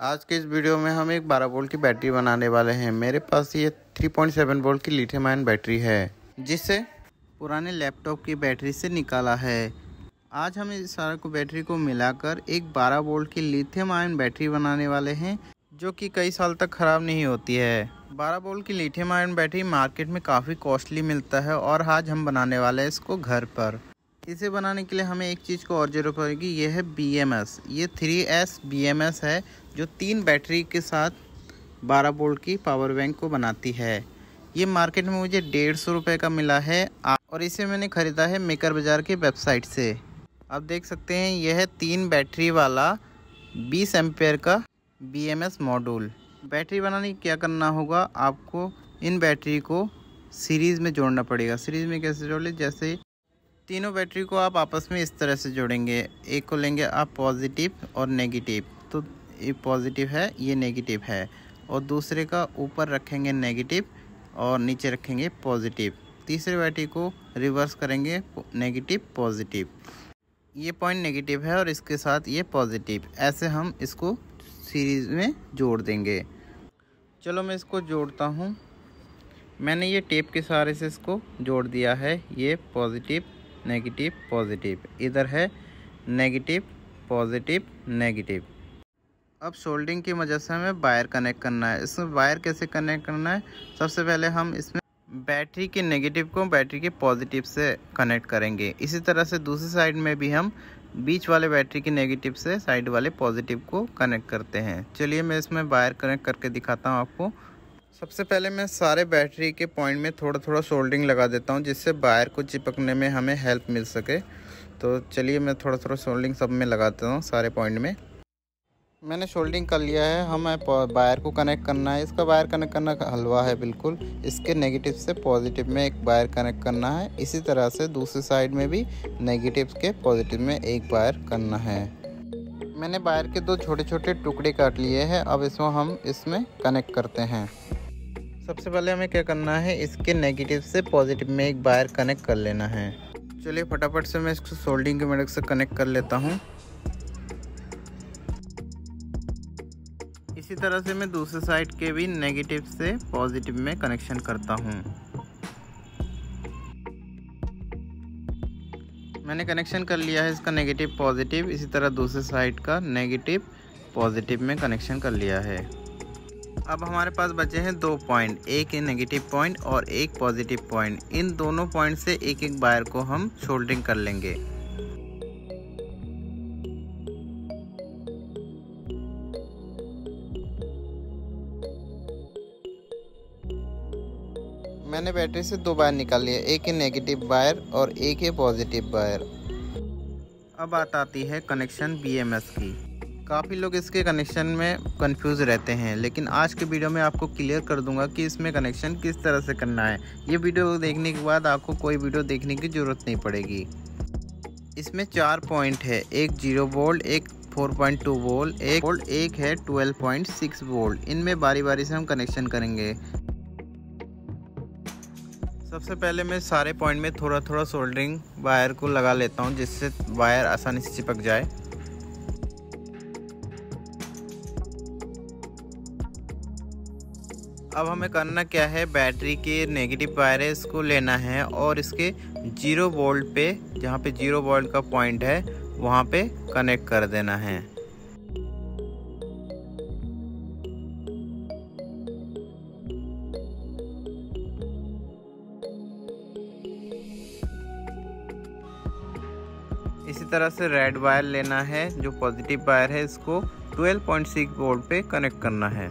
आज के इस वीडियो में हम एक 12 वोल्ट की बैटरी बनाने वाले हैं। मेरे पास ये 3.7 वोल्ट की लिथियम आयन बैटरी है, जिसे पुराने लैपटॉप की बैटरी से निकाला है। आज हम इस सारे को बैटरी को मिलाकर एक 12 वोल्ट की लिथियम आयन बैटरी बनाने वाले हैं, जो कि कई साल तक ख़राब नहीं होती है। 12 वोल्ट की लिथियम आयन बैटरी मार्केट में काफ़ी कॉस्टली मिलता है, और आज हम बनाने वाले हैं इसको घर पर। इसे बनाने के लिए हमें एक चीज़ को और ज़रूरत पड़ेगी ये है बी एम एस ये three S B M S है जो तीन बैटरी के साथ बारह वोल्ट की पावर बैंक को बनाती है। ये मार्केट में मुझे डेढ़ सौ रुपये का मिला है और इसे मैंने ख़रीदा है मेकर बाज़ार की वेबसाइट से। आप देख सकते हैं, यह है तीन बैटरी वाला बीस एम्पेयर का B M S module. Battery बनाने क्या करना होगा, आपको इन बैटरी को सीरीज़ में जोड़ना पड़ेगा। सीरीज़ में कैसे जोड़? जैसे तीनों बैटरी को आप आपस में इस तरह से जोड़ेंगे। एक को लेंगे आप पॉजिटिव और नेगेटिव। तो ये पॉजिटिव है, ये नेगेटिव है। और दूसरे का ऊपर रखेंगे नेगेटिव और नीचे रखेंगे पॉजिटिव तीसरे बैटरी को रिवर्स करेंगे नेगेटिव पॉजिटिव ये पॉइंट नेगेटिव है और इसके साथ ये पॉजिटिव ऐसे हम इसको सीरीज़ में जोड़ देंगे। चलो मैं इसको जोड़ता हूँ। मैंने ये टेप के सहारे से इसको जोड़ दिया है। ये पॉजिटिव नेगेटिव पॉजिटिव इधर है नेगेटिव पॉजिटिव नेगेटिव अब सोल्डिंग की वजह से हमें वायर कनेक्ट करना है। इसमें वायर कैसे कनेक्ट करना है? सबसे पहले हम इसमें बैटरी के नेगेटिव को बैटरी के पॉजिटिव से कनेक्ट करेंगे। इसी तरह से दूसरी साइड में भी हम बीच वाले बैटरी के नेगेटिव से साइड वाले पॉजिटिव को कनेक्ट करते हैं। चलिए मैं इसमें वायर कनेक्ट करके दिखाता हूँ आपको। सबसे पहले मैं सारे बैटरी के पॉइंट में थोड़ा थोड़ा सोल्डिंग लगा देता हूँ, जिससे वायर को चिपकने में हमें हेल्प मिल सके। तो चलिए मैं थोड़ा थोड़ा सोल्डिंग सब में लगा देता हूँ सारे पॉइंट में। मैंने शोल्डिंग कर लिया है, हमें वायर को कनेक्ट करना है। इसका वायर कनेक्ट करना हलवा है बिल्कुल। इसके नेगेटिव से पॉजिटिव में एक वायर कनेक्ट करना है। इसी तरह से दूसरी साइड में भी नेगेटिव के पॉजिटिव में एक वायर करना है। मैंने वायर के दो छोटे छोटे टुकड़े काट लिए हैं। अब इसको हम इसमें कनेक्ट करते हैं। सबसे पहले हमें क्या करना है, इसके नेगेटिव से पॉजिटिव में एक वायर कनेक्ट कर लेना है। चलिए फटाफट से मैं इसको सोल्डिंग की मदद से कनेक्ट कर लेता हूँ। इसी तरह से मैं दूसरे साइड के भी नेगेटिव से पॉजिटिव में कनेक्शन करता हूँ। मैंने कनेक्शन कर लिया है इसका नेगेटिव पॉजिटिव इसी तरह दूसरे साइड का नेगेटिव पॉजिटिव में कनेक्शन कर लिया है। अब हमारे पास बचे हैं दो पॉइंट एक नेगेटिव पॉइंट और एक पॉजिटिव पॉइंट इन दोनों पॉइंट से एक एक वायर को हम शोल्डरिंग कर लेंगे। मैंने बैटरी से दो वायर निकाल लिया एक है नेगेटिव वायर और एक है पॉजिटिव वायर। अब बात आती है कनेक्शन बीएमएस की। काफ़ी लोग इसके कनेक्शन में कंफ्यूज रहते हैं, लेकिन आज के वीडियो में आपको क्लियर कर दूँगा कि इसमें कनेक्शन किस तरह से करना है। ये वीडियो देखने के बाद आपको कोई वीडियो देखने की ज़रूरत नहीं पड़ेगी। इसमें चार पॉइंट है, एक ज़ीरो वोल्ट एक 4.2 वोल्ट एक वोल्ट एक है 12.6 वोल्ट इनमें बारी बारी से हम कनेक्शन करेंगे। सबसे पहले मैं सारे पॉइंट में थोड़ा थोड़ा सोल्डरिंग वायर को लगा लेता हूँ, जिससे वायर आसानी से चिपक जाए। अब हमें करना क्या है? बैटरी के नेगेटिव वायर है इसको लेना है और इसके ज़ीरो वोल्ट पे, जहाँ पे ज़ीरो वोल्ट का पॉइंट है, वहाँ पे कनेक्ट कर देना है। इसी तरह से रेड वायर लेना है, जो पॉजिटिव वायर है, इसको 12.6 वोल्ट पे कनेक्ट करना है।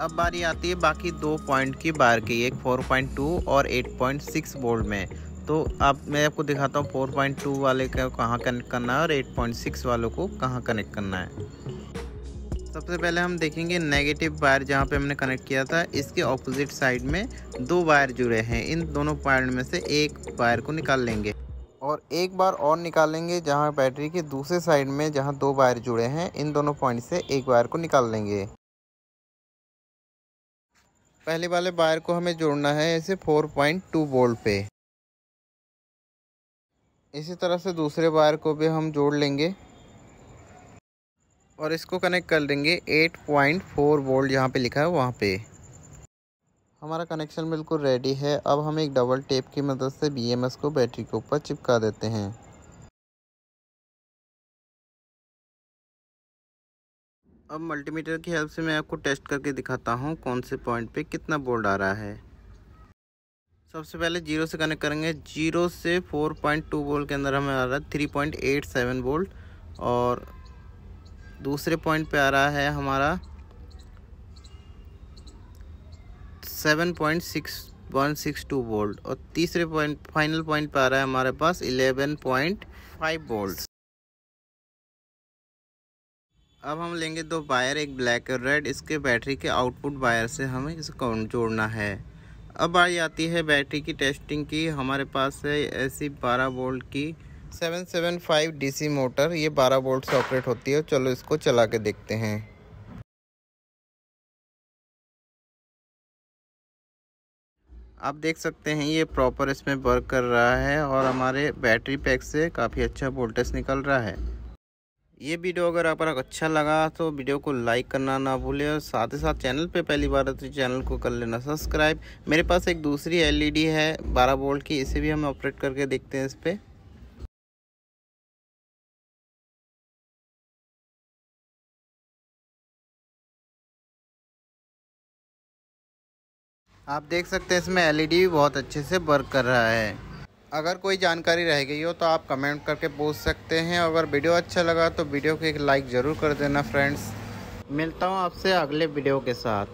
अब बारी आती है बाकी दो पॉइंट की बार की, एक 4.2 और 8.6 वोल्ट में। तो अब मैं आपको दिखाता हूँ 4.2 वाले का कहाँ कनेक्ट करना है और 8.6 वालों को कहाँ कनेक्ट करना है। सबसे पहले हम देखेंगे नेगेटिव वायर जहाँ पे हमने कनेक्ट किया था। इसके ऑपोजिट साइड में दो वायर जुड़े हैं। इन दोनों पॉइंट में से एक वायर को निकाल लेंगे। और एक बार और निकालेंगे जहाँ बैटरी के दूसरे साइड में जहाँ दो वायर जुड़े हैं। इन दोनों पॉइंट से एक वायर को निकाल लेंगे। पहले वाले वायर को हमें जोड़ना है ऐसे 4.2 वोल्ट पे। इसी तरह से दूसरे वायर को भी हम जोड़ लेंगे। और इसको कनेक्ट कर देंगे 8.4 वोल्ट जहाँ पे लिखा है वहाँ पे। हमारा कनेक्शन बिल्कुल रेडी है। अब हम एक डबल टेप की मदद से बीएमएस को बैटरी के ऊपर चिपका देते हैं। अब मल्टीमीटर की हेल्प से मैं आपको टेस्ट करके दिखाता हूँ कौन से पॉइंट पे कितना बोल्ट आ रहा है। सबसे पहले ज़ीरो से कनेक्ट करेंगे। ज़ीरो से 4.2 वोल्ट के अंदर हमें आ रहा है 3.87 वोल्ट और दूसरे पॉइंट पे आ रहा है हमारा 7.6162 वोल्ट और तीसरे पॉइंट फाइनल पॉइंट पे आ रहा है हमारे पास 11.5 वोल्ट अब हम लेंगे दो वायर एक ब्लैक और रेड इसके बैटरी के आउटपुट वायर से हमें इसको जोड़ना है। अब आई आती है बैटरी की टेस्टिंग की। हमारे पास है ऐसी 12 वोल्ट की 775 डीसी मोटर, ये 12 वोल्ट से ऑपरेट होती है। चलो इसको चला के देखते हैं। आप देख सकते हैं, ये प्रॉपर इसमें वर्क कर रहा है और हमारे बैटरी पैक से काफ़ी अच्छा वोल्टेज निकल रहा है। ये वीडियो अगर आप अच्छा लगा तो वीडियो को लाइक करना ना भूलें और साथ ही साथ चैनल पे पहली बार तो चैनल को कर लेना सब्सक्राइब मेरे पास एक दूसरी एलईडी है 12 वोल्ट की, इसे भी हम ऑपरेट करके देखते हैं इस पर आप देख सकते हैं, इसमें एलईडी भी बहुत अच्छे से वर्क कर रहा है। अगर कोई जानकारी रह गई हो तो आप कमेंट करके पूछ सकते हैं। अगर वीडियो अच्छा लगा तो वीडियो को एक लाइक ज़रूर कर देना फ्रेंड्स मिलता हूँ आपसे अगले वीडियो के साथ।